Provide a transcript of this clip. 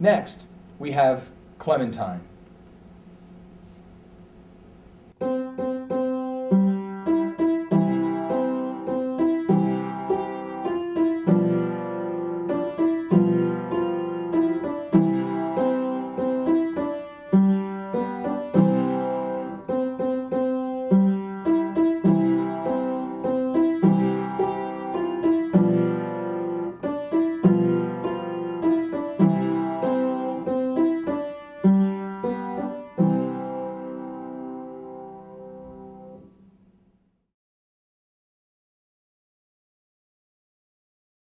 Next, we have Clementine.